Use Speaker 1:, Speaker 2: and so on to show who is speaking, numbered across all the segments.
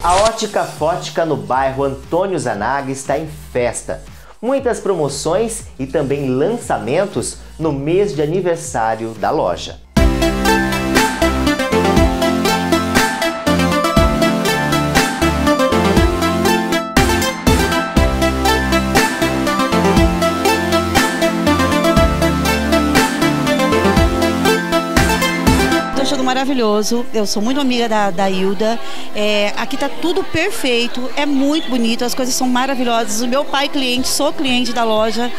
Speaker 1: A Ótica Fótica no bairro Antônio Zanaga está em festa. Muitas promoções e também lançamentos no mês de aniversário da loja.
Speaker 2: Maravilhoso. Eu sou muito amiga da, da Hilda. É, aqui tá tudo perfeito, é muito bonito, as coisas são maravilhosas. O meu pai cliente, sou cliente da loja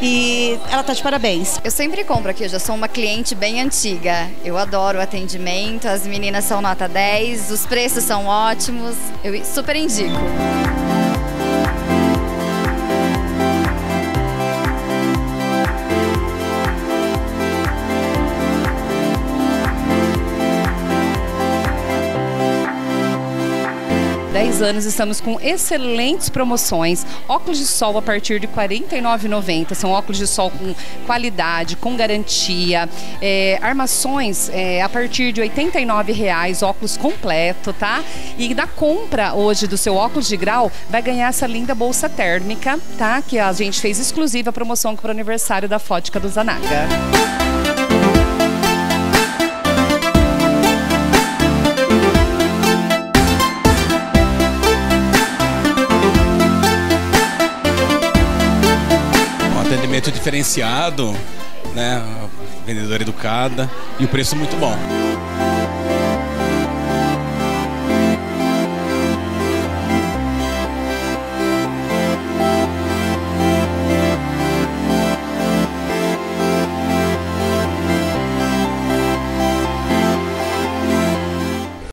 Speaker 2: e ela tá de parabéns.
Speaker 3: Eu sempre compro aqui, eu já sou uma cliente bem antiga. Eu adoro o atendimento, as meninas são nota 10, os preços são ótimos. Eu super indico.
Speaker 4: 10 anos estamos com excelentes promoções. Óculos de sol a partir de R$ 49,90. São óculos de sol com qualidade, com garantia. É, armações é, a partir de R$ 89,00, óculos completo, tá? E na compra hoje do seu óculos de grau, vai ganhar essa linda bolsa térmica, tá? Que a gente fez exclusiva promoção para o aniversário da Fótica do Zanaga.
Speaker 5: Diferenciado, né? Vendedora educada e o preço muito bom.